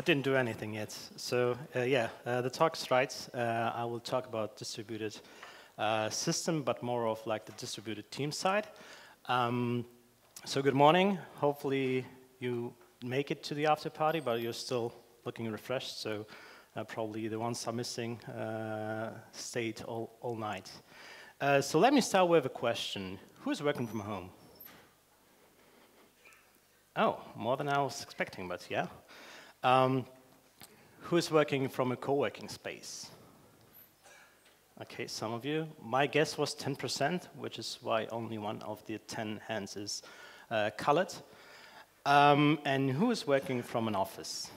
I didn't do anything yet. So uh, yeah, uh, the talk right. Uh, I will talk about distributed uh, system, but more of like the distributed team side. Um, so good morning. Hopefully you make it to the after party, but you're still looking refreshed. So uh, probably the ones are missing uh, stayed all, all night. so let me start with a question. Who is working from home? Oh, more than I was expecting, but yeah. Um, who's working from a co-working space? Okay, some of you. My guess was 10%, which is why only one of the 10 hands is uh, colored. Um, and who is working from an office?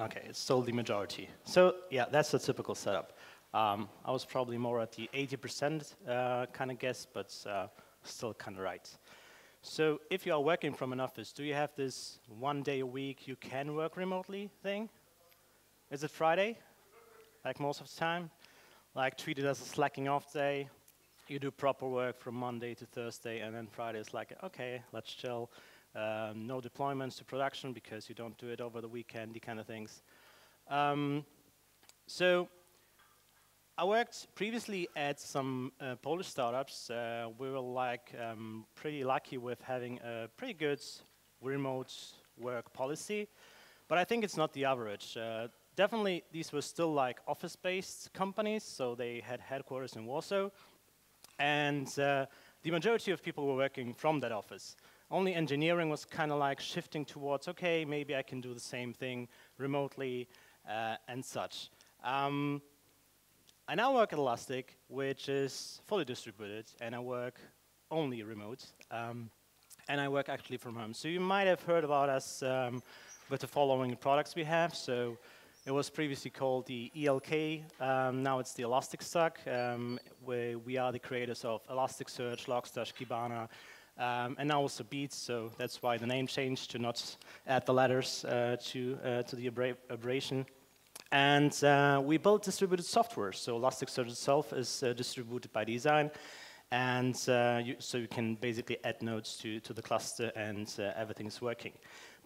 Okay, it's still the majority. So yeah, that's a typical setup. Um, I was probably more at the 80% uh, kind of guess, but uh, still kind of right. So if you are working from an office, do you have this one day a week you can work remotely thing? Is it Friday? Like most of the time? Like treated as a slacking off day. You do proper work from Monday to Thursday, and then Friday is like, okay, let's chill. Um, no deployments to production because you don't do it over the weekend, the kind of things. Um, so I worked previously at some uh, Polish startups. Uh, we were like um, pretty lucky with having a pretty good remote work policy, but I think it's not the average. Uh, definitely, these were still like office-based companies, so they had headquarters in Warsaw, and uh, the majority of people were working from that office. Only engineering was kind of like shifting towards, okay, maybe I can do the same thing remotely uh, and such. Um, I now work at Elastic, which is fully distributed, and I work only remote. Um, and I work actually from home. So you might have heard about us um, with the following products we have. So it was previously called the ELK. Um, now it's the Elasticsearch. Um, where we are the creators of Elasticsearch, Logstash, Kibana, um, and now also Beats. So that's why the name changed to not add the letters uh, to uh, to the abbreviation. And uh, we built distributed software. So Elasticsearch itself is uh, distributed by design. And uh, you, so you can basically add nodes to, to the cluster and uh, everything's working.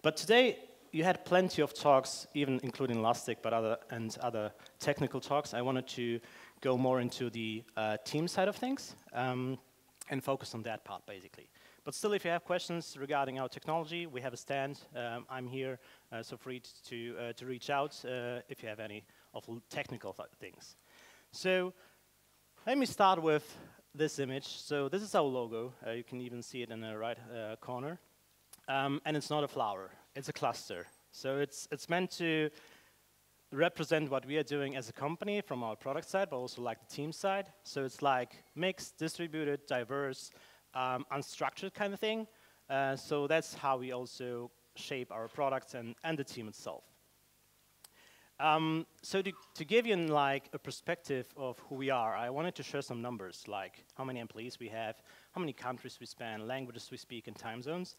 But today, you had plenty of talks, even including Elastic, but other, and other technical talks. I wanted to go more into the uh, team side of things um, and focus on that part, basically. But still, if you have questions regarding our technology, we have a stand. Um, I'm here, uh, so free to, uh, to reach out uh, if you have any of technical th things. So let me start with this image. So this is our logo. Uh, you can even see it in the right uh, corner. Um, and it's not a flower, it's a cluster. So it's, it's meant to represent what we are doing as a company from our product side, but also like the team side. So it's like mixed, distributed, diverse, um, unstructured kind of thing. Uh, so that's how we also shape our products and, and the team itself. Um, so to, to, give you like a perspective of who we are, I wanted to share some numbers, like how many employees we have, how many countries we span, languages we speak, and time zones.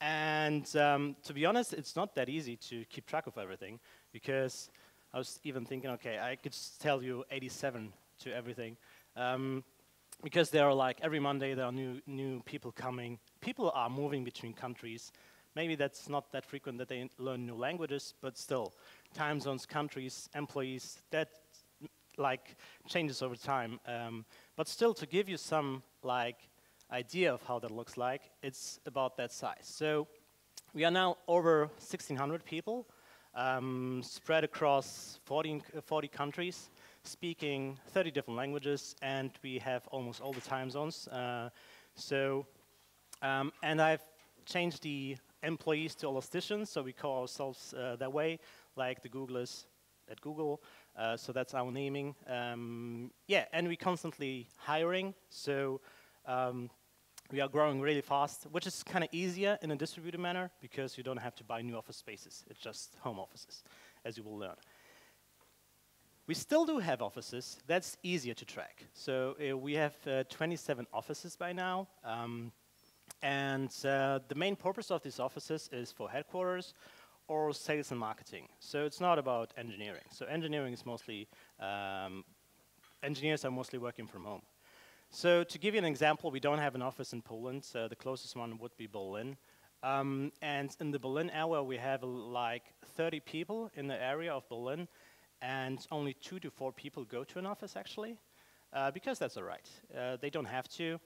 And um, to be honest, it's not that easy to keep track of everything, because I was even thinking, okay, I could tell you 87 to everything. Um, because there are like every Monday there are new new people coming. People are moving between countries. Maybe that's not that frequent that they learn new languages, but still, time zones, countries, employees, that like changes over time. Um, but still, to give you some like idea of how that looks like, it's about that size. So we are now over 1,600 people, um, spread across 14, 40 countries speaking 30 different languages, and we have almost all the time zones. Uh, so, um, and I've changed the employees to elasticians, so we call ourselves uh, that way, like the Googlers at Google. Uh, so that's our naming. Um, yeah, and we're constantly hiring, so um, we are growing really fast, which is kind of easier in a distributed manner because you don't have to buy new office spaces. It's just home offices, as you will learn. We still do have offices. That's easier to track. So uh, we have uh, 27 offices by now. Um, and uh, the main purpose of these offices is for headquarters or sales and marketing. So it's not about engineering. So engineering is mostly, um, engineers are mostly working from home. So to give you an example, we don't have an office in Poland. So the closest one would be Berlin. Um, and in the Berlin area, we have like 30 people in the area of Berlin, and only two to four people go to an office actually, uh, because that's all right. Uh, they don't have to.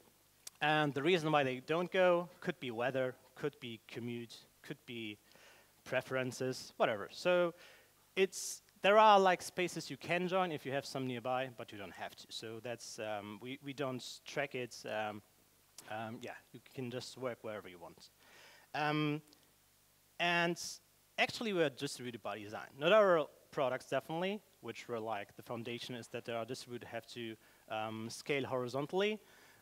And the reason why they don't go could be weather, could be commute, could be preferences, whatever. So it's there are like spaces you can join if you have some nearby, but you don't have to. So that's um, we we don't track it. Um, um, yeah, you can just work wherever you want. Um, and actually, we're distributed by design. Not our products, definitely, which were like the foundation is that they are distributed, have to um, scale horizontally,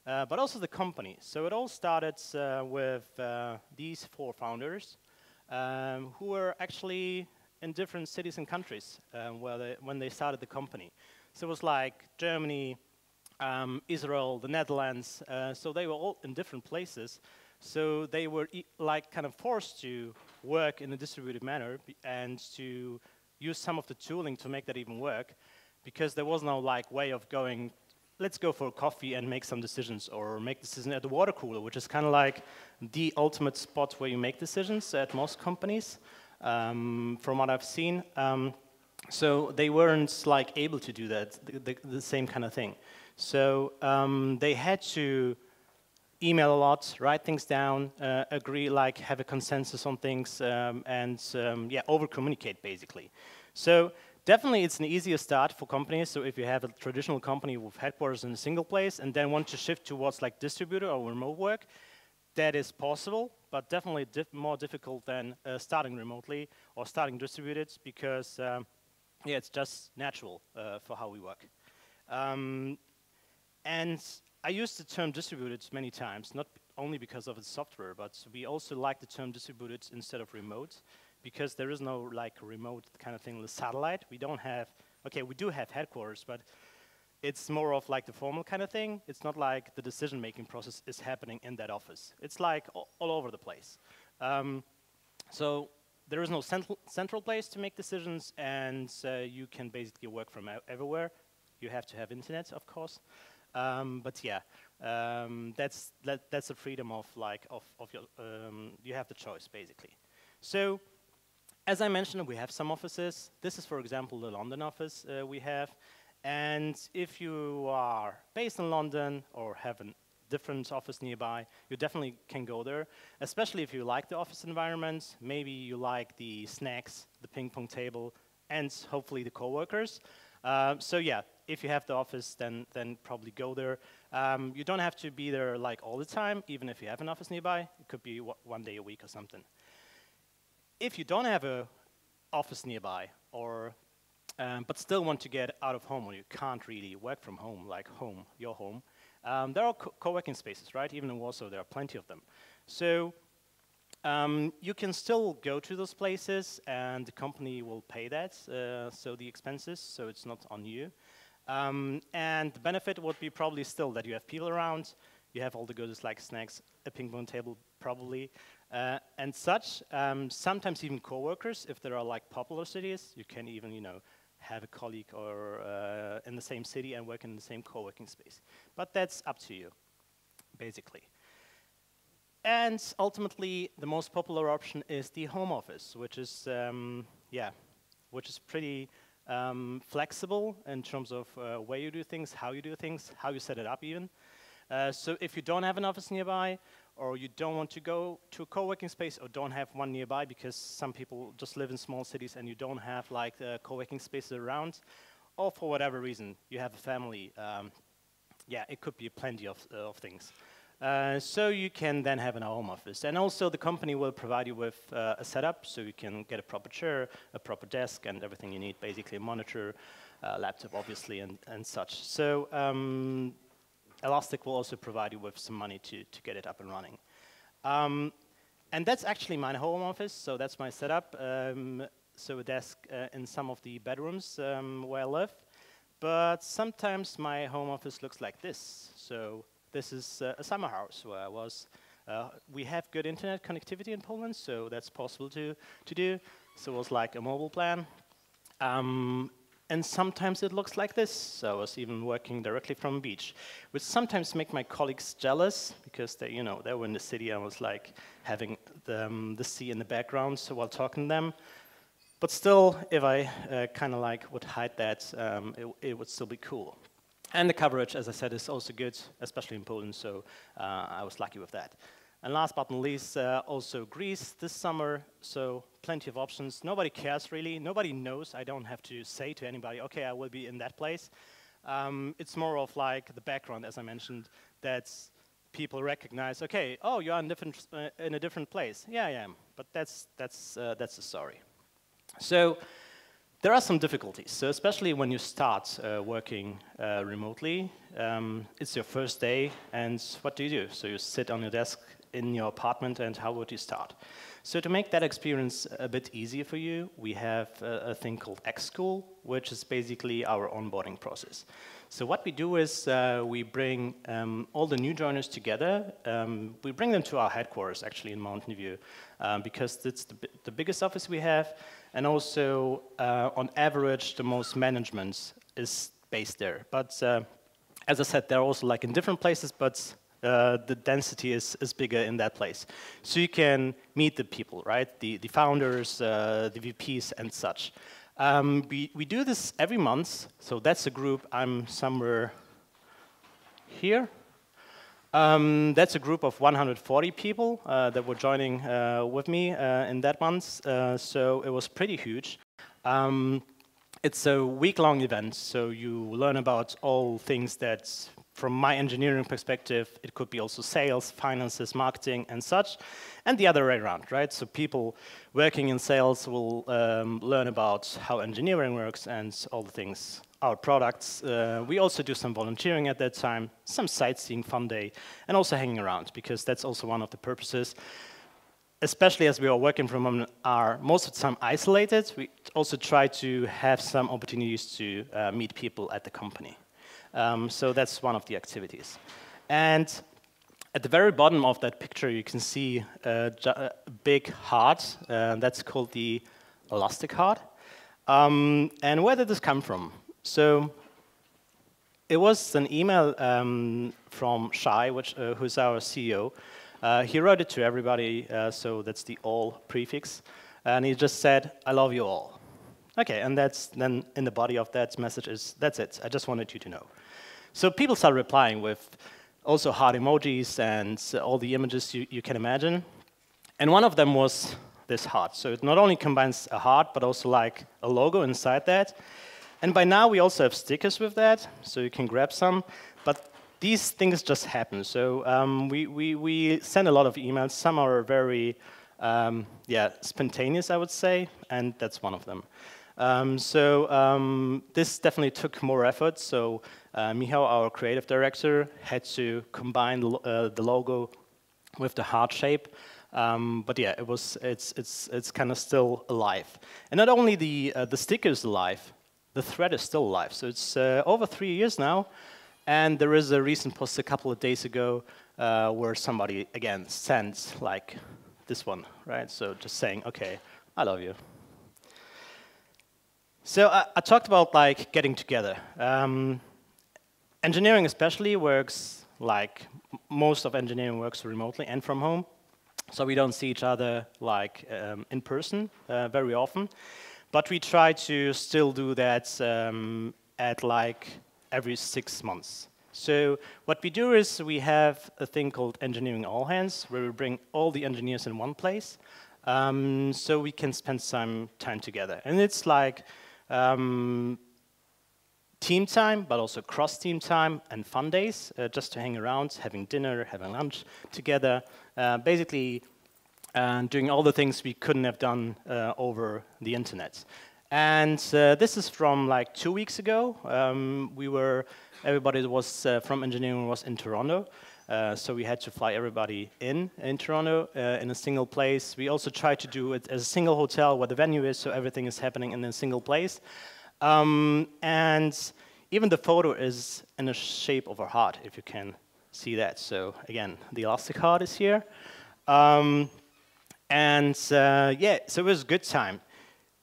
uh, but also the company. So it all started uh, with uh, these four founders um, who were actually in different cities and countries um, where they, when they started the company. So it was like Germany, um, Israel, the Netherlands. Uh, so they were all in different places. So they were e like kind of forced to work in a distributed manner and to use some of the tooling to make that even work because there was no like way of going let's go for a coffee and make some decisions or make decisions at the water cooler which is kind of like the ultimate spot where you make decisions at most companies um, from what I've seen. Um, so they weren't like able to do that the, the, the same kind of thing. So um, they had to email a lot, write things down, uh, agree, like have a consensus on things, um, and um, yeah, over communicate basically. So definitely it's an easier start for companies. So if you have a traditional company with headquarters in a single place and then want to shift towards like distributor or remote work, that is possible, but definitely dif more difficult than uh, starting remotely or starting distributed because um, yeah, it's just natural uh, for how we work. Um, and I use the term distributed many times, not only because of its software, but we also like the term distributed instead of remote, because there is no like remote kind of thing with satellite. We don't have, okay, we do have headquarters, but it's more of like the formal kind of thing. It's not like the decision-making process is happening in that office. It's like all, all over the place. Um, so there is no central, central place to make decisions, and uh, you can basically work from everywhere. You have to have internet, of course. Um, but yeah, um, that's that, that's the freedom of like of of your um, you have the choice basically. So as I mentioned, we have some offices. This is, for example, the London office uh, we have. And if you are based in London or have a different office nearby, you definitely can go there, especially if you like the office environment. Maybe you like the snacks, the ping pong table, and hopefully the coworkers. Uh, so yeah, if you have the office, then, then probably go there. Um, you don't have to be there like all the time, even if you have an office nearby. It could be one day a week or something. If you don't have a office nearby, or um, but still want to get out of home, or you can't really work from home, like home, your home, um, there are co-working spaces, right? Even in Warsaw, there are plenty of them. So um, you can still go to those places, and the company will pay that, uh, so the expenses, so it's not on you. Um, and the benefit would be probably still that you have people around, you have all the goods like snacks, a ping pong table probably, uh, and such. Um, sometimes even co-workers, if there are like popular cities, you can even, you know, have a colleague or uh, in the same city and work in the same co-working space. But that's up to you, basically. And ultimately, the most popular option is the home office, which is, um, yeah, which is pretty um, flexible in terms of uh, where you do things, how you do things, how you set it up even. Uh, so if you don't have an office nearby, or you don't want to go to a co-working space, or don't have one nearby because some people just live in small cities and you don't have like uh, co-working spaces around, or for whatever reason, you have a family, um, yeah, it could be plenty of, of things. Uh, so you can then have an home office. And also the company will provide you with uh, a setup so you can get a proper chair, a proper desk, and everything you need, basically a monitor, uh, laptop obviously, and, and such. So um, Elastic will also provide you with some money to, to get it up and running. Um, and that's actually my home office, so that's my setup. Um, so a desk uh, in some of the bedrooms um, where I live. But sometimes my home office looks like this. So this is uh, a summer house where I was. Uh, we have good internet connectivity in Poland, so that's possible to, to do. So it was like a mobile plan. Um, and sometimes it looks like this. So I was even working directly from a beach, which sometimes make my colleagues jealous because they, you know, they were in the city. I was like having um, the sea in the background so while talking to them. But still, if I uh, kind of like would hide that, um, it, it, would still be cool. And the coverage, as I said, is also good, especially in Poland, so uh, I was lucky with that. And last but not least, uh, also Greece this summer, so plenty of options. Nobody cares really, nobody knows. I don't have to say to anybody, okay, I will be in that place. Um, it's more of like the background, as I mentioned, that people recognize, okay, oh, you're in, different, uh, in a different place. Yeah, I am, but that's, that's, uh, that's the story. So there are some difficulties. So especially when you start uh, working uh, remotely, um, it's your first day, and what do you do? So you sit on your desk in your apartment, and how would you start? So to make that experience a bit easier for you, we have a, a thing called X-School, which is basically our onboarding process. So what we do is uh, we bring um, all the new joiners together. Um, we bring them to our headquarters, actually, in Mountain View, um, because it's the, the, biggest office we have, and also, uh, on average, the most management is based there. But uh, as I said, they're also like in different places, but uh, the density is, is bigger in that place. So you can meet the people, right? The, the founders, uh, the VPs, and such. Um, we, we do this every month, so that's a group. I'm somewhere here. Um, that's a group of 140 people uh, that were joining uh, with me uh, in that month, uh, so it was pretty huge. Um, it's a week-long event, so you learn about all things that, from my engineering perspective, it could be also sales, finances, marketing, and such, and the other way around, right? So people working in sales will um, learn about how engineering works and all the things, our products. Uh, we also do some volunteering at that time, some sightseeing, fun day, and also hanging around, because that's also one of the purposes especially as we are working from home, are most of the time isolated, we also try to have some opportunities to uh, meet people at the company. Um, so that's one of the activities. And at the very bottom of that picture, you can see a, big heart. Uh, that's called the elastic heart. Um, and where did this come from? So it was an email um, from Shay, which, uh, who's our CEO, uh, he wrote it to everybody, uh, so that's the all prefix. And he just said, I love you all. Okay, and that's then in the body of that message is, that's it. I just wanted you to know. So people start replying with also heart emojis and all the images you, you can imagine. And one of them was this heart. So it not only combines a heart, but also like a logo inside that. And by now we also have stickers with that, so you can grab some. But these things just happen. So um, we, we, we send a lot of emails. Some are very um, yeah, spontaneous, I would say, and that's one of them. Um, so um, this definitely took more effort. So uh, Michał, our creative director, had to combine uh, the logo with the heart shape. Um, but yeah, it was it's it's it's kind of still alive. And not only the uh, the sticker is alive, the thread is still alive. So it's uh, over three years now. And there is a recent post a couple of days ago uh, where somebody, again, sends like this one, right? So just saying, okay, I love you. So I, I talked about like getting together. Um, engineering especially works like most of engineering works remotely and from home. So we don't see each other like um, in person uh, very often. But we try to still do that um, at like every six months. So what we do is we have a thing called engineering all hands, where we bring all the engineers in one place, um, so we can spend some time together. And it's like um, team time, but also cross-team time and fun days, uh, just to hang around, having dinner, having lunch together, uh, basically uh, doing all the things we couldn't have done uh, over the internet. And uh, this is from like two weeks ago. Um, we were, everybody was uh, from engineering was in Toronto. Uh, so we had to fly everybody in in Toronto uh, in a single place. We also tried to do it as a single hotel where the venue is, so everything is happening in a single place. Um, and even the photo is in the shape of a heart, if you can see that. So again, the elastic heart is here. Um, and uh, yeah, so it was a good time.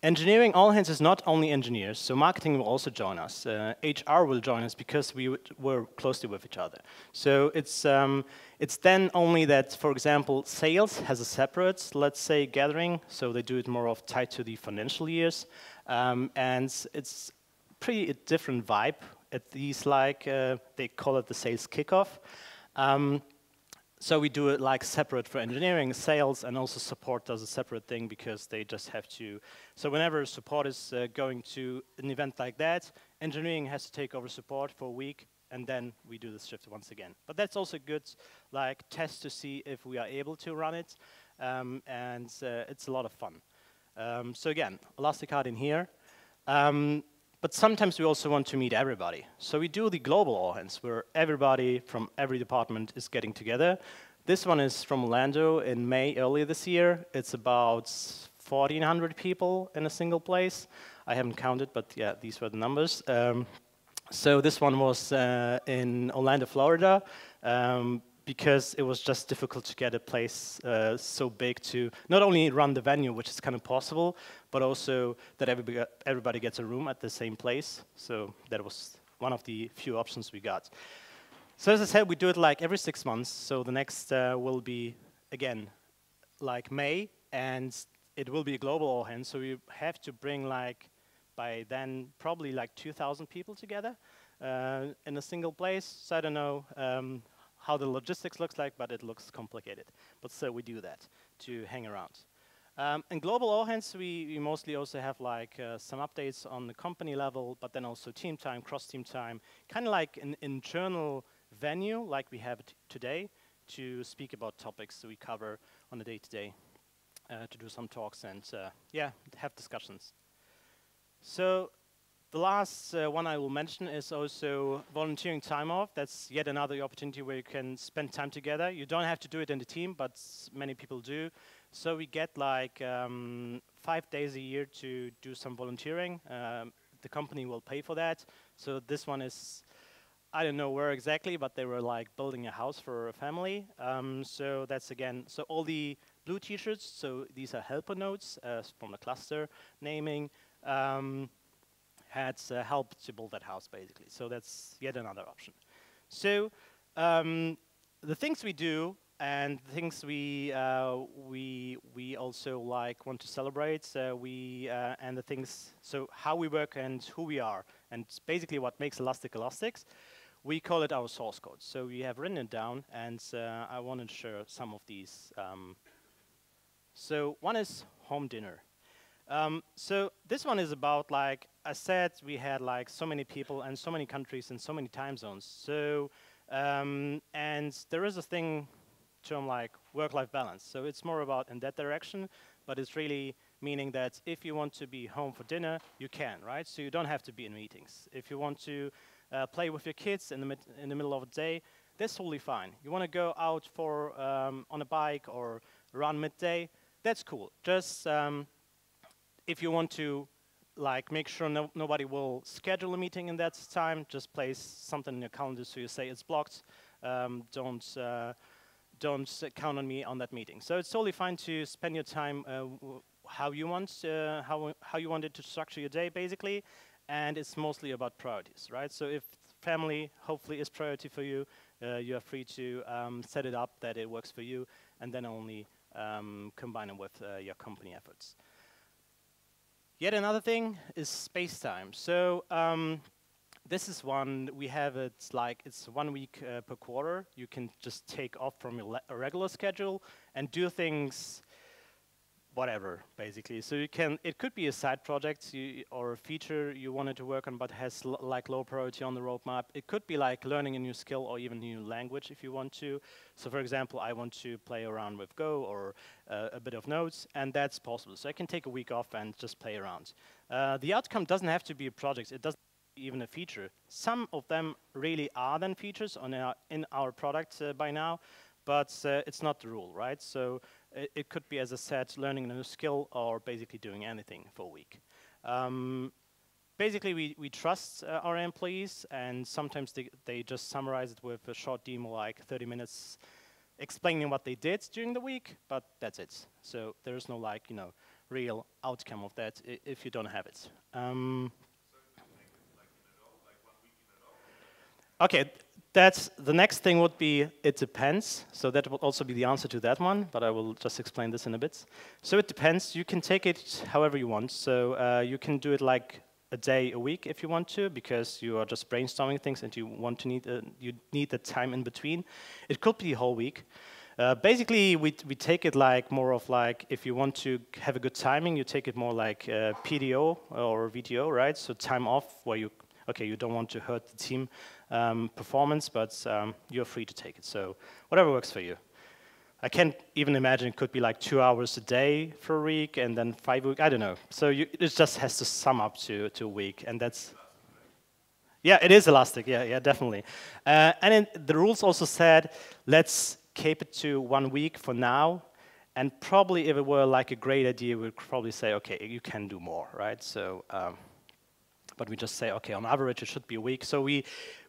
Engineering all hands is not only engineers, so marketing will also join us. Uh, HR will join us because we work closely with each other. So it's um, it's then only that, for example, sales has a separate, let's say, gathering. So they do it more of tied to the financial years, um, and it's pretty a different vibe at these like uh, they call it the sales kickoff. Um, so we do it like separate for engineering, sales, and also support does a separate thing because they just have to. So whenever support is uh, going to an event like that, engineering has to take over support for a week, and then we do the shift once again. But that's also good, like test to see if we are able to run it, um, and uh, it's a lot of fun. Um, so again, elastic heart in here. Um, but sometimes we also want to meet everybody. So we do the global all hands, where everybody from every department is getting together. This one is from Orlando in May earlier this year. It's about 1,400 people in a single place. I haven't counted, but yeah, these were the numbers. Um, so this one was uh, in Orlando, Florida. Um, because it was just difficult to get a place uh, so big to not only run the venue, which is kind of possible, but also that everybody, everybody gets a room at the same place. So that was one of the few options we got. So as I said, we do it like every six months. So the next uh, will be, again, like May, and it will be a global all hands. So we have to bring like, by then, probably like 2,000 people together uh, in a single place. So I don't know um, how the logistics looks like, but it looks complicated. But still, we do that to hang around. Um, in global all hands, we, we, mostly also have like uh, some updates on the company level, but then also team time, cross-team time, kind of like an internal venue like we have today to speak about topics that we cover on a day-to-day, -day, uh, to do some talks and, uh, yeah, have discussions. So the last uh, one I will mention is also volunteering time off. That's yet another opportunity where you can spend time together. You don't have to do it in the team, but many people do. So we get like um, five days a year to do some volunteering. Um, the company will pay for that. So this one is, I don't know where exactly, but they were like building a house for a family. Um, so that's again, so all the blue t-shirts, so these are helper nodes uh, from the cluster naming. Had uh, helped to build that house, basically. So that's yet another option. So um, the things we do and the things we uh, we we also like want to celebrate. Uh, we uh, and the things so how we work and who we are, and basically what makes Elastic Elastics. We call it our source code. So we have written it down, and uh, I want to share some of these. Um, so one is home dinner. Um, so this one is about like I said, we had like so many people and so many countries and so many time zones. So um, and there is a thing term like work-life balance. So it's more about in that direction, but it's really meaning that if you want to be home for dinner, you can, right? So you don't have to be in meetings. If you want to uh, play with your kids in the in the middle of the day, that's totally fine. You want to go out for um, on a bike or run midday, that's cool. Just um, if you want to like make sure no, nobody will schedule a meeting in that time, just place something in your calendar so you say it's blocked. Um, don't uh, don't count on me on that meeting. So it's totally fine to spend your time uh, how you want uh, how how you wanted to structure your day, basically, and it's mostly about priorities, right? So if family hopefully is priority for you, uh, you are free to um, set it up that it works for you, and then only um, combine it with uh, your company efforts. Yet another thing is space-time. So um, this is one we have it's like it's one week uh, per quarter. You can just take off from your regular schedule and do things whatever, basically. So you can, it could be a side project you, or a feature you wanted to work on but has like low priority on the roadmap. It could be like learning a new skill or even a new language if you want to. So for example, I want to play around with Go or uh, a bit of Notes, and that's possible. So I can take a week off and just play around. Uh, the outcome doesn't have to be a project. It doesn't even a feature. Some of them really are then features on our, in our product uh, by now, but uh, it's not the rule, right? So it, it, could be, as I said, learning a new skill or basically doing anything for a week. Um, basically, we, we trust uh, our employees, and sometimes they, they just summarize it with a short demo, like 30 minutes, explaining what they did during the week, but that's it. So there's no like, you know, real outcome of that if you don't have it. Um, okay, that's the next thing would be it depends. So that would also be the answer to that one, but I will just explain this in a bit. So it depends. You can take it however you want. So uh, you can do it like a day a week if you want to, because you are just brainstorming things and you want to need uh, you need the time in between. It could be a whole week. Uh, basically, we, we take it like more of like if you want to have a good timing, you take it more like uh, PTO or VTO, right? So time off where you, okay, you don't want to hurt the team um, performance, but um, you're free to take it. So whatever works for you. I can't even imagine it could be like two hours a day for a week and then five weeks. I don't know. So you, it just has to sum up to, to a week, and that's. Yeah, it is elastic. Yeah, yeah, definitely. Uh, and the rules also said let's keep it to one week for now. And probably if it were like a great idea, we'd probably say, okay, you can do more, right? So, um, but we just say, okay, on average, it should be a week. So we,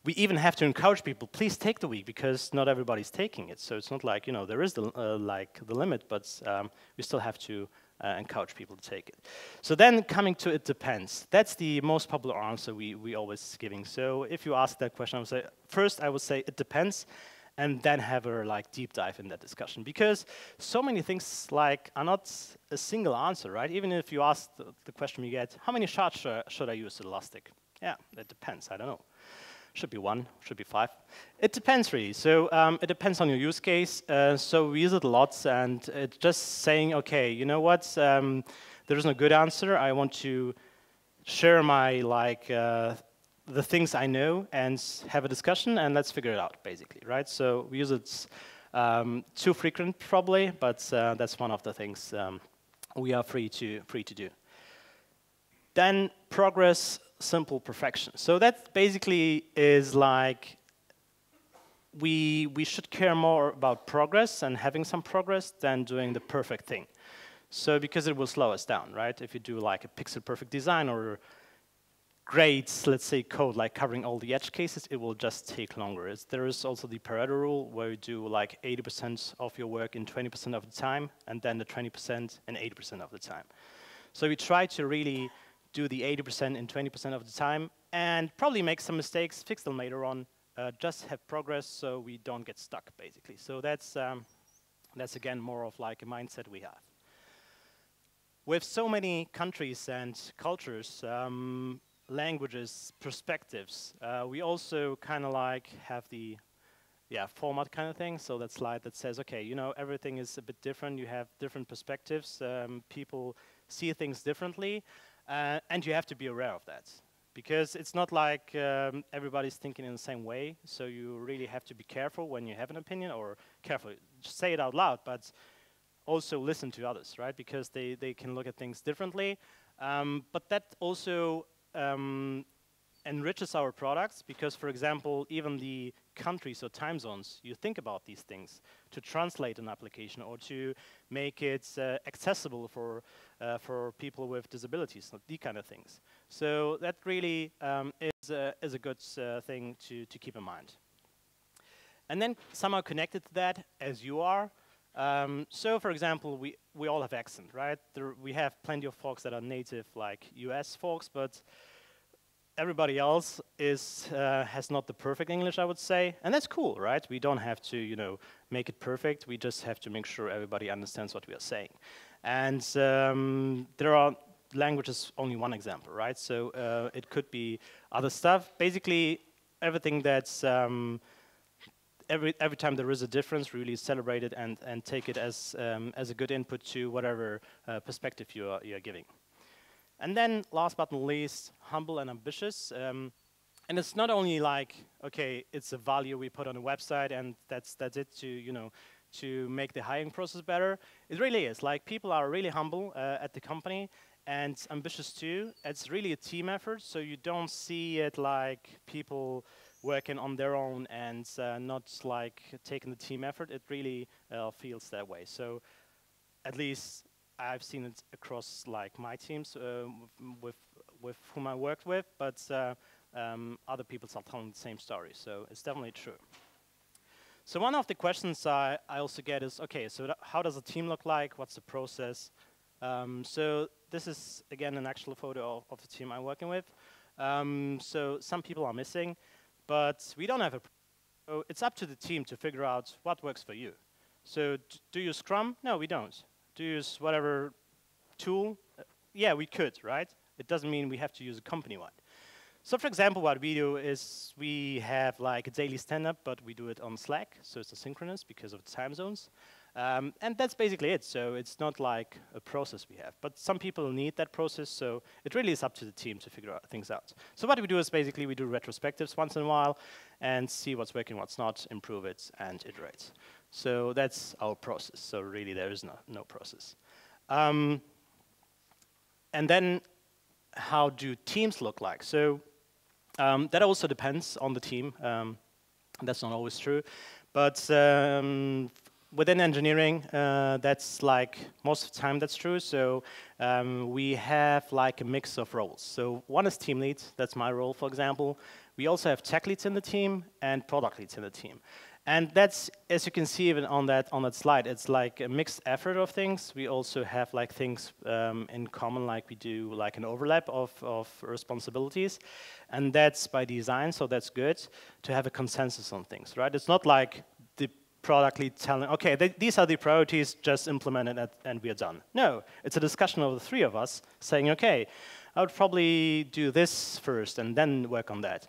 we even have to encourage people, please take the week, because not everybody's taking it. So it's not like, you know, there is the, uh, like the limit, but um, we still have to uh, encourage people to take it. So then coming to it depends. That's the most popular answer we, we always giving. So if you ask that question, I would say, first I would say it depends and then have a like deep dive in that discussion because so many things like are not a single answer, right? Even if you ask the, the question you get, how many shards sh should I use with Elastic? Yeah, it depends. I don't know. Should be one, should be five. It depends really. So um, it depends on your use case. Uh, so we use it lots, and it's just saying, okay, you know what? Um, there is no good answer. I want to share my like uh, the things I know and have a discussion and let's figure it out, basically, right? So we use it um, too frequent, probably, but uh, that's one of the things um, we are free to, free to do. Then progress, simple perfection. So that basically is like we, we should care more about progress and having some progress than doing the perfect thing. So because it will slow us down, right? If you do like a pixel perfect design or great, let's say, code, like covering all the edge cases, it will just take longer. There is also the Pareto rule where you do like 80% of your work in 20% of the time, and then the 20% in 80% of the time. So we try to really do the 80% in 20% of the time, and probably make some mistakes, fix them later on, uh, just have progress so we don't get stuck, basically. So that's, um, that's again, more of like a mindset we have. With so many countries and cultures, um, languages, perspectives. Uh, we also kind of like have the yeah, format kind of thing. So that slide that says, okay, you know, everything is a bit different. You have different perspectives. Um, people see things differently. Uh, and you have to be aware of that. Because it's not like um, everybody's thinking in the same way. So you really have to be careful when you have an opinion or careful, say it out loud, but also listen to others, right? Because they, they can look at things differently. Um, but that also um, enriches our products because, for example, even the countries or time zones, you think about these things to translate an application or to make it uh, accessible for, uh, for people with disabilities, these kind of things. So that really um, is, a, is a good uh, thing to, to keep in mind. And then somehow connected to that, as you are, um, so, for example, we, we all have accent, right? There, we have plenty of folks that are native, like US folks, but everybody else is, uh, has not the perfect English, I would say. And that's cool, right? We don't have to, you know, make it perfect. We just have to make sure everybody understands what we are saying. And um, there are languages, only one example, right? So uh, it could be other stuff. Basically, everything that's um, every every time there is a difference, really celebrate it and and take it as um, as a good input to whatever uh, perspective you are you are giving. And then, last but not least, humble and ambitious. Um, and it's not only like okay, it's a value we put on a website, and that's that's it to you know to make the hiring process better. It really is like people are really humble uh, at the company and ambitious too. It's really a team effort, so you don't see it like people working on their own and uh, not like taking the team effort. It really uh, feels that way. So at least I've seen it across like my teams uh, with with whom I worked with, but um, other people are telling the same story. So it's definitely true. So one of the questions I, I also get is, okay, so how does a team look like? What's the process? Um, so this is, again, an actual photo of, of the team I'm working with. Um, so some people are missing, but we don't have a. So it's up to the team to figure out what works for you. So do you Scrum? No, we don't. Do you use whatever tool? Uh, yeah, we could, right? It doesn't mean we have to use a company-wide. So for example, what we do is we have like a daily stand-up, but we do it on Slack, so it's asynchronous because of time zones. Um, and that's basically it. So it's not like a process we have. But some people need that process, so it really is up to the team to figure out things out. So what we do is basically we do retrospectives once in a while and see what's working, what's not, improve it, and iterate. So that's our process. So really there is no, no process. Um, and then how do teams look like? So um, that also depends on the team. Um, that's not always true. But um, within engineering, uh, that's like most of the time that's true. So um, we have like a mix of roles. So one is team lead, that's my role, for example. We also have tech leads in the team and product leads in the team. And that's, as you can see even on that, on that slide, it's like a mixed effort of things. We also have like things um, in common, like we do like an overlap of, of responsibilities. And that's by design, so that's good to have a consensus on things, right? It's not like product lead telling, okay, th these are the priorities, just implement it and we're done. No, it's a discussion of the three of us saying, okay, I would probably do this first and then work on that.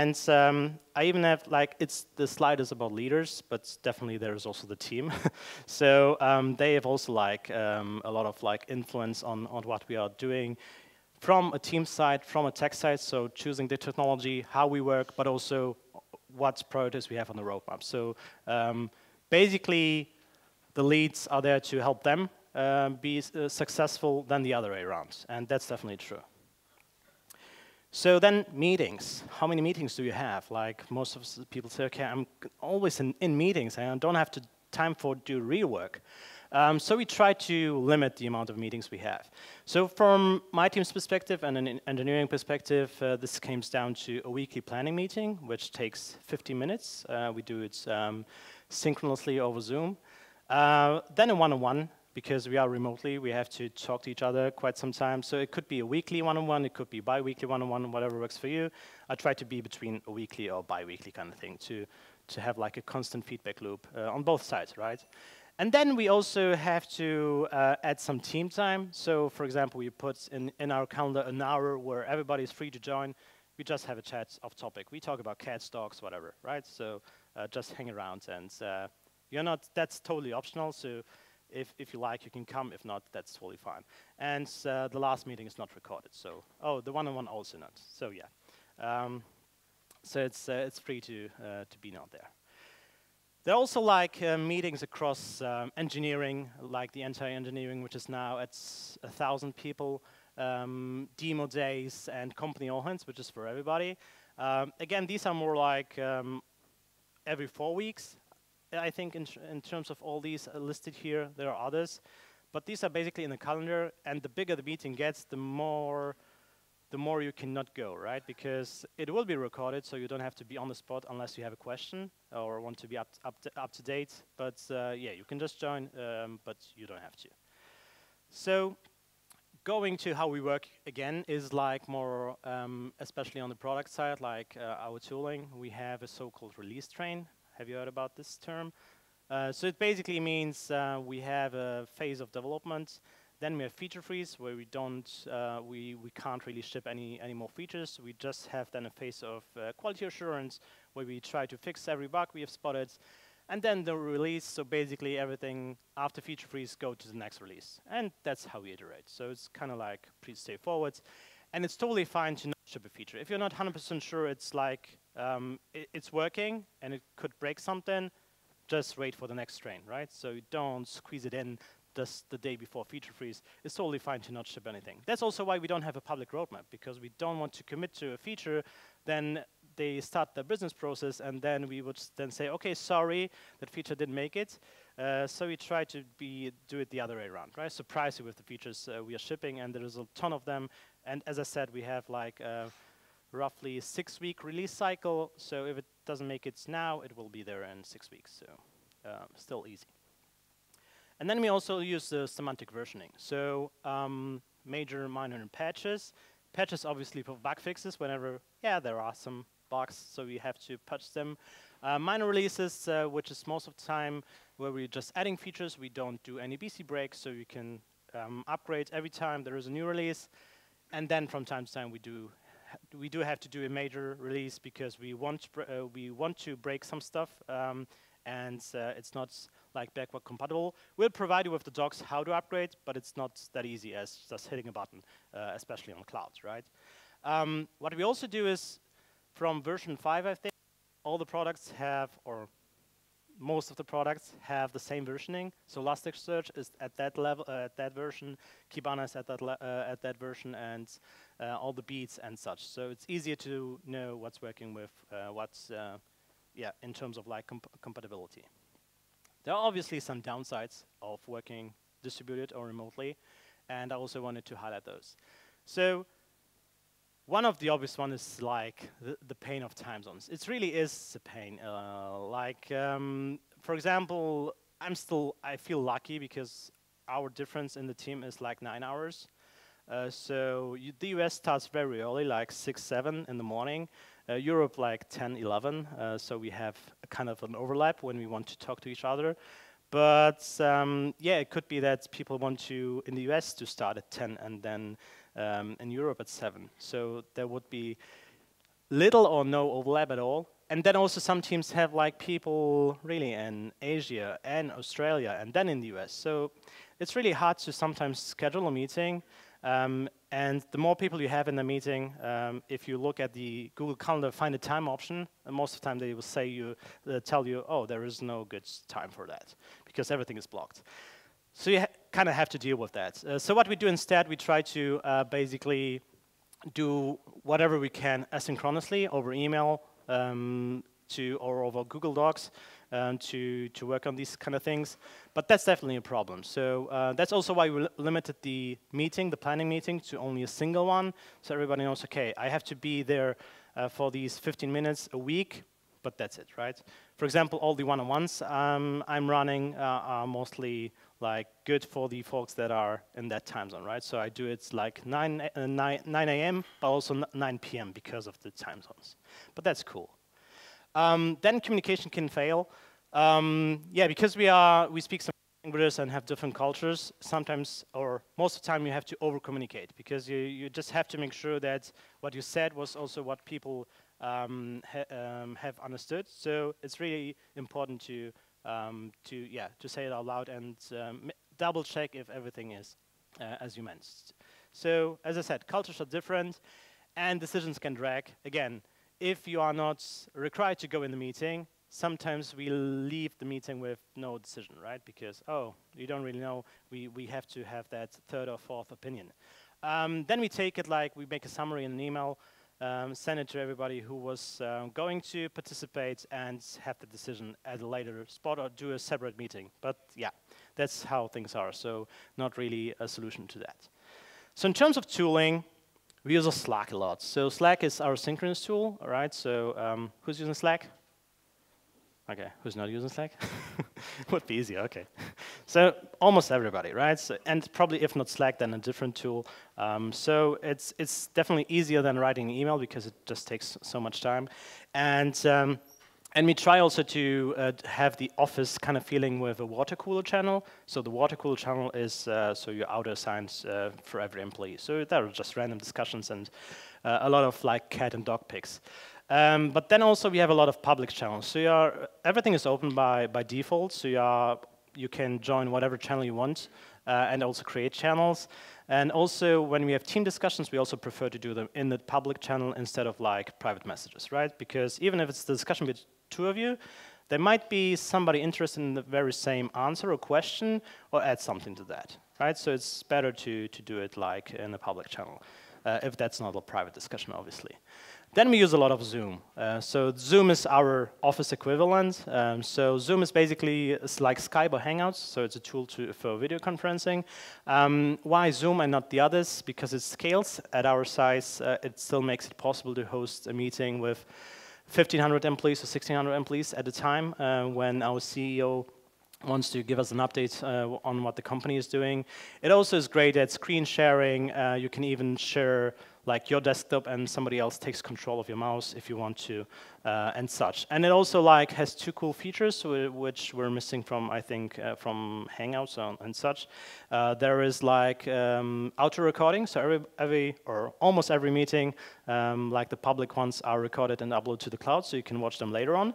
And um, I even have, like, it's the slide is about leaders, but definitely there is also the team. so um, they have also, like, um, a lot of, like, influence on, on what we are doing from a team side, from a tech side, so choosing the technology, how we work, but also what priorities we have on the roadmap. So um, basically, the leads are there to help them uh, be uh, successful than the other way around, and that's definitely true. So then meetings. How many meetings do you have? Like most of people say, okay, I'm always in, in meetings and I don't have to time for do real work. Um, so we try to limit the amount of meetings we have. So from my team's perspective and an engineering perspective, uh, this comes down to a weekly planning meeting, which takes 50 minutes. Uh, we do it um, synchronously over Zoom. Uh, then a one-on-one, -on -one, because we are remotely, we have to talk to each other quite some time. So it could be a weekly one-on-one, -on -one, it could be bi-weekly one-on-one, whatever works for you. I try to be between a weekly or bi-weekly kind of thing to, to have like a constant feedback loop uh, on both sides, right? And then we also have to uh, add some team time. So for example, we put in, in our calendar an hour where everybody is free to join. We just have a chat off topic. We talk about cats, dogs, whatever, right? So uh, just hang around and uh, you're not, that's totally optional. So if, if you like, you can come. If not, that's totally fine. And uh, the last meeting is not recorded. So, oh, the one-on-one -on -one also not. So yeah. Um, so it's, uh, it's free to, uh, to be not there. There are also like uh, meetings across um, engineering, like the entire engineering, which is now at a thousand people, um, demo days, and company all hands, which is for everybody. Um, again, these are more like um, every four weeks. I think in, in, terms of all these listed here, there are others. But these are basically in the calendar, and the bigger the meeting gets, the more the more you cannot go, right? Because it will be recorded, so you don't have to be on the spot unless you have a question or want to be up, up, to, up to date. But uh, yeah, you can just join, um, but you don't have to. So going to how we work again is like more, um, especially on the product side, like uh, our tooling. We have a so-called release train. Have you heard about this term? Uh, so it basically means uh, we have a phase of development then we have feature freeze, where we don't, uh, we, we can't really ship any, any more features. We just have then a phase of uh, quality assurance, where we try to fix every bug we have spotted. And then the release, so basically everything after feature freeze go to the next release. And that's how we iterate. So it's kind of like pretty straightforward. And it's totally fine to not ship a feature. If you're not 100% sure it's like, um, it, it's working and it could break something, just wait for the next train, right? So you don't squeeze it in just the day before feature freeze, it's totally fine to not ship anything. That's also why we don't have a public roadmap, because we don't want to commit to a feature, then they start the business process, and then we would then say, okay, sorry, that feature didn't make it. Uh, so we try to be do it the other way around, right? Surprise you with the features uh, we are shipping, and there is a ton of them. And as I said, we have like a roughly six-week release cycle. So if it doesn't make it now, it will be there in six weeks. So um, still easy. And then we also use the semantic versioning. So um, major, minor, and patches. Patches obviously for bug fixes whenever, yeah, there are some bugs, so we have to patch them. Uh, minor releases, uh, which is most of the time where we're just adding features. We don't do any BC breaks, so you can um, upgrade every time there is a new release. And then from time to time, we do we do have to do a major release because we want uh, we want to break some stuff, um, and uh, it's not like backward compatible. We'll provide you with the docs how to upgrade, but it's not that easy as just hitting a button, uh, especially on clouds, right? Um, what we also do is from version 5, I think, all the products have, or most of the products have the same versioning. So Elasticsearch is at that level, uh, at that version. Kibana is at that uh, at that version, and uh, all the beats and such. So it's easier to know what's working with uh, what's, uh, yeah, in terms of like comp compatibility. There are obviously some downsides of working distributed or remotely, and I also wanted to highlight those. So one of the obvious ones is like the, the, pain of time zones. It really is a pain. Uh, like, um, for example, I'm still, I feel lucky because our difference in the team is like nine hours. Uh, so the US starts very early, like 6, 7 in the morning. Uh, Europe like 10, 11. Uh, so we have kind of an overlap when we want to talk to each other. But um, yeah, it could be that people want to, in the US, to start at 10 and then um, in Europe at 7. So there would be little or no overlap at all. And then also some teams have like people really in Asia and Australia and then in the US. So it's really hard to sometimes schedule a meeting. Um, and the more people you have in the meeting, um, if you look at the Google Calendar, find a time option, most of the time they will say you, tell you, oh, there is no good time for that because everything is blocked. So you kind of have to deal with that. Uh, so what we do instead, we try to uh, basically do whatever we can asynchronously over email um, to or over Google Docs um, to to work on these kind of things. But that's definitely a problem. So uh, that's also why we limited the meeting, the planning meeting, to only a single one, so everybody knows. Okay, I have to be there uh, for these 15 minutes a week but that's it, right? For example, all the one-on-ones um, I'm running uh, are mostly like good for the folks that are in that time zone, right? So I do it like 9, uh, 9, 9 a.m., but also 9 p.m. because of the time zones. But that's cool. Um, then communication can fail. Um, yeah, because we are we speak some languages and have different cultures. Sometimes, or most of the time, you have to over-communicate because you you just have to make sure that what you said was also what people um, ha um, have understood. So it's really important to um, to yeah to say it out loud and um, double check if everything is uh, as you meant. So as I said, cultures are different, and decisions can drag. Again, if you are not required to go in the meeting, sometimes we leave the meeting with no decision, right? Because, oh, you don't really know, we, we have to have that third or fourth opinion. Um, then we take it like we make a summary in an email, um, send it to everybody who was um, going to participate and have the decision at a later spot or do a separate meeting. But yeah, that's how things are. So not really a solution to that. So in terms of tooling, we use Slack a lot. So Slack is our synchronous tool, all right? So um, who's using Slack? Okay, who's not using Slack? Would be easier, okay. so almost everybody, right? So, and probably if not Slack, then a different tool. Um, so it's, it's definitely easier than writing an email because it just takes so much time. And, um, and we try also to uh, have the office kind of feeling with a water cooler channel. So the water cooler channel is uh, so your auto assigns uh, for every employee. So there are just random discussions and uh, a lot of like cat and dog pics. Um, but then also we have a lot of public channels. So are, everything is open by, by default. So you, are, you can join whatever channel you want uh, and also create channels. And also when we have team discussions, we also prefer to do them in the public channel instead of like private messages, right? Because even if it's the discussion two of you, there might be somebody interested in the very same answer or question or add something to that, right? So it's better to, to do it like in a public channel, uh, if that's not a private discussion, obviously. Then we use a lot of Zoom. Uh, so Zoom is our office equivalent. Um, so Zoom is basically it's like Skype or Hangouts, so it's a tool to, for video conferencing. Um, why Zoom and not the others? Because it scales. At our size, uh, it still makes it possible to host a meeting with 1,500 employees or 1,600 employees at the time uh, when our CEO wants to give us an update uh, on what the company is doing. It also is great at screen sharing. Uh, you can even share like your desktop and somebody else takes control of your mouse if you want to, uh, and such. And it also like has two cool features which we're missing from I think uh, from Hangouts and, such. Uh, there is like um, auto recording, so every, every or almost every meeting, um, like the public ones, are recorded and uploaded to the cloud, so you can watch them later on.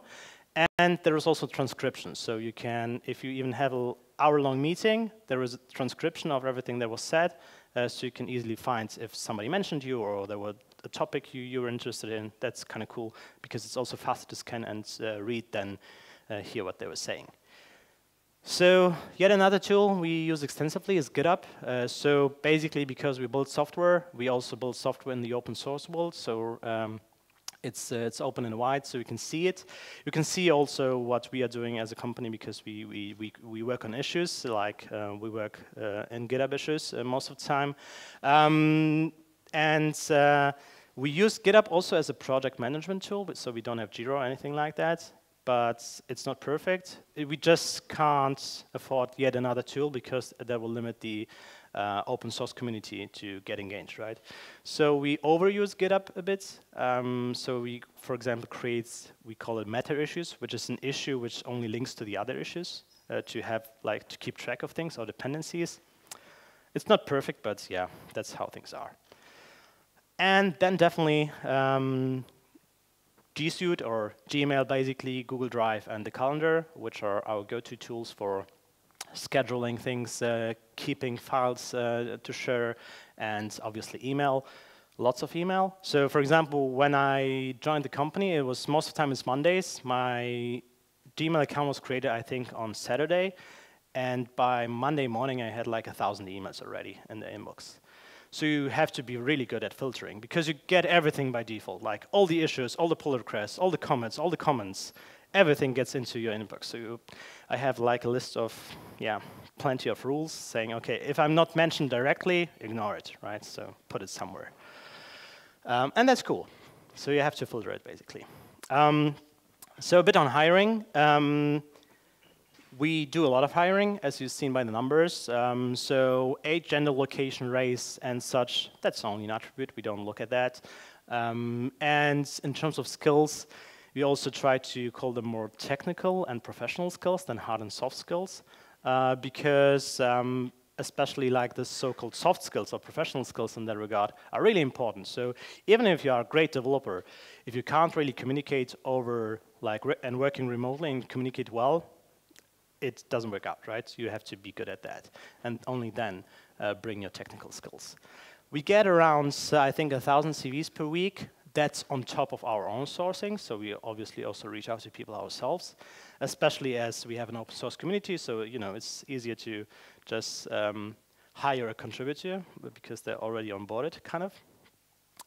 And there is also transcription. So you can, if you even have an hour-long meeting, there is a transcription of everything that was said, uh, so you can easily find if somebody mentioned you or there was a topic you, you were interested in. That's kind of cool because it's also faster to scan and uh, read than uh, hear what they were saying. So yet another tool we use extensively is GitHub. Uh, so basically because we build software, we also build software in the open source world. So um, it's, uh, it's open and wide, so you can see it. You can see also what we are doing as a company because we, we, we, we work on issues, like uh, we work uh, in GitHub issues uh, most of the time. Um, and uh, we use GitHub also as a project management tool, so we don't have Jira or anything like that but it's not perfect. We just can't afford yet another tool because that will limit the uh, open source community to get engaged, right? So we overuse GitHub a bit. Um, so we, for example, create, we call it meta issues, which is an issue which only links to the other issues uh, to have, like, to keep track of things or dependencies. It's not perfect, but yeah, that's how things are. And then definitely um, G Suite or Gmail, basically, Google Drive, and the calendar, which are our go-to tools for scheduling things, uh, keeping files uh, to share, and obviously email. Lots of email. So, for example, when I joined the company, it was most of the time it's Mondays. My Gmail account was created, I think, on Saturday, and by Monday morning, I had like a thousand emails already in the inbox. So you have to be really good at filtering because you get everything by default, like all the issues, all the pull requests, all the comments, all the comments, everything gets into your inbox. So you, I have like a list of, yeah, plenty of rules saying, okay, if I'm not mentioned directly, ignore it, right? So put it somewhere. Um, and that's cool. So you have to filter it, basically. Um, so a bit on hiring. Um, we do a lot of hiring, as you've seen by the numbers. Um, so age, gender, location, race, and such, that's only an attribute. We don't look at that. Um, and in terms of skills, we also try to call them more technical and professional skills than hard and soft skills, uh, because um, especially like the so-called soft skills or professional skills in that regard are really important. So even if you are a great developer, if you can't really communicate over like and working remotely and communicate well, it doesn't work out, right? You have to be good at that, and only then uh, bring your technical skills. We get around, I think, a thousand CVs per week, that's on top of our own sourcing, so we obviously also reach out to people ourselves, especially as we have an open source community, so you know it's easier to just um, hire a contributor because they're already onboarded, kind of.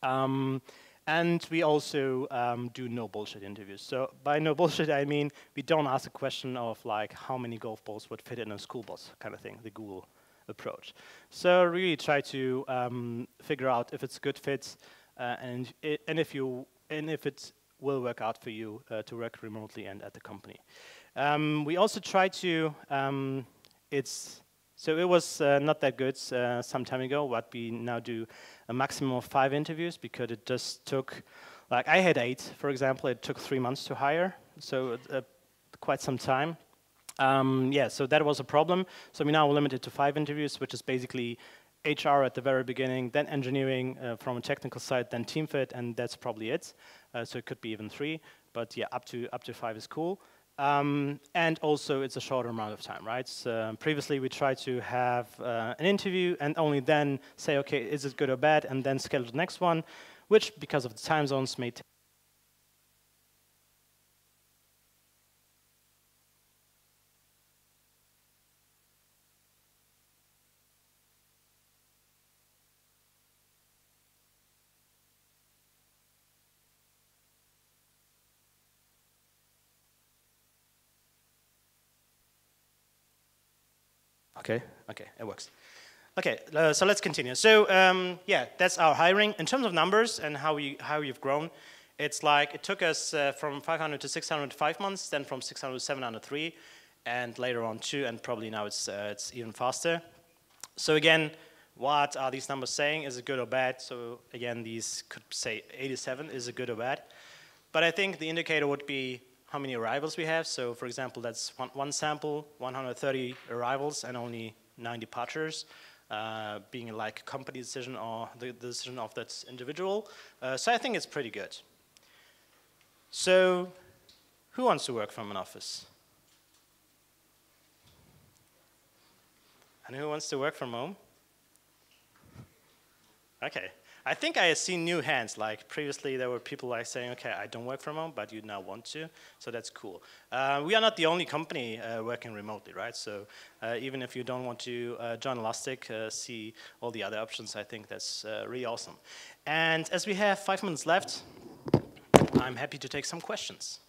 Um, and we also um, do no bullshit interviews. So by no bullshit, I mean we don't ask a question of like how many golf balls would fit in a school bus kind of thing, the Google approach. So really try to um, figure out if it's good fit, uh, and it, and if you and if it will work out for you uh, to work remotely and at the company. Um, we also try to um, it's so it was uh, not that good uh, some time ago. What we now do a maximum of five interviews because it just took like I had eight, for example. It took three months to hire, so uh, quite some time. Um, yeah, so that was a problem. So we now limited to five interviews, which is basically HR at the very beginning, then engineering uh, from a technical side, then team fit, and that's probably it. Uh, so it could be even three, but yeah, up to up to five is cool. Um, and also, it's a shorter amount of time, right? So, previously, we tried to have uh, an interview and only then say, okay, is it good or bad, and then schedule the next one, which, because of the time zones, may take Okay, okay, it works. Okay, uh, so let's continue. So um, yeah, that's our hiring. In terms of numbers and how we how you've grown, it's like it took us uh, from 500 to 600 five months, then from 600 to 703, and later on two, and probably now it's, uh, it's even faster. So again, what are these numbers saying? Is it good or bad? So again, these could say 87 is it good or bad. But I think the indicator would be how many arrivals we have. So for example, that's one, one sample, 130 arrivals and only 9 departures. Uh, being like a company decision or the, the decision of that individual. Uh, so I think it's pretty good. So who wants to work from an office? And who wants to work from home? Okay. I think I have seen new hands. Like previously, there were people like saying, "Okay, I don't work from home," but you now want to, so that's cool. Uh, we are not the only company uh, working remotely, right? So uh, even if you don't want to uh, join Elastic, uh, see all the other options. I think that's uh, really awesome. And as we have five minutes left, I'm happy to take some questions.